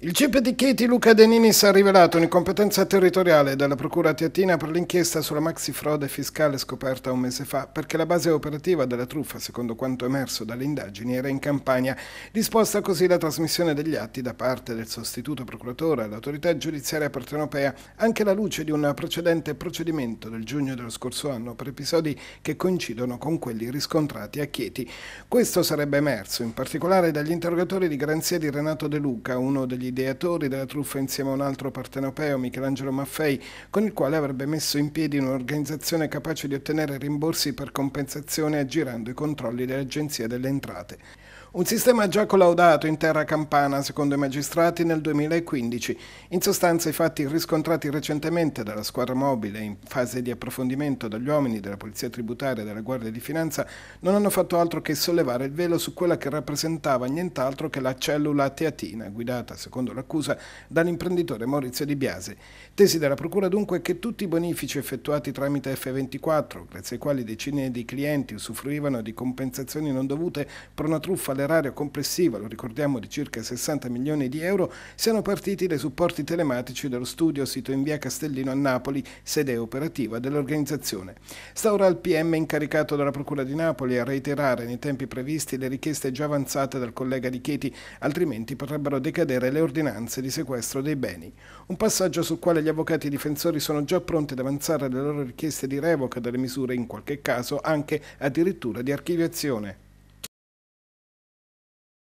Il CIP di Chieti Luca De Ninis ha rivelato un'incompetenza territoriale della Procura Tiatina per l'inchiesta sulla maxi frode fiscale scoperta un mese fa, perché la base operativa della truffa, secondo quanto emerso dalle indagini, era in Campania, disposta così la trasmissione degli atti da parte del sostituto procuratore all'autorità giudiziaria partenopea, anche alla luce di un precedente procedimento del giugno dello scorso anno per episodi che coincidono con quelli riscontrati a Chieti. Questo sarebbe emerso in particolare dagli interrogatori di garanzia di Renato De Luca, uno degli ideatori della truffa insieme a un altro partenopeo, Michelangelo Maffei, con il quale avrebbe messo in piedi un'organizzazione capace di ottenere rimborsi per compensazione aggirando i controlli dell'Agenzia delle Entrate. Un sistema già collaudato in terra campana, secondo i magistrati, nel 2015. In sostanza i fatti riscontrati recentemente dalla squadra mobile in fase di approfondimento dagli uomini della Polizia Tributaria e della Guardia di Finanza non hanno fatto altro che sollevare il velo su quella che rappresentava nient'altro che la cellula teatina, guidata, secondo l'accusa, dall'imprenditore Maurizio Di Biase. Tesi della Procura dunque che tutti i bonifici effettuati tramite F24, grazie ai quali decine di clienti usufruivano di compensazioni non dovute per una truffa all'erario complessiva, lo ricordiamo, di circa 60 milioni di euro, siano partiti dai supporti telematici dello studio sito in via Castellino a Napoli, sede operativa dell'organizzazione. Sta ora il PM incaricato dalla Procura di Napoli a reiterare nei tempi previsti le richieste già avanzate dal collega di Chieti, altrimenti potrebbero decadere le ordinanze di sequestro dei beni. Un passaggio sul quale gli avvocati difensori sono già pronti ad avanzare le loro richieste di revoca delle misure, in qualche caso anche addirittura di archiviazione.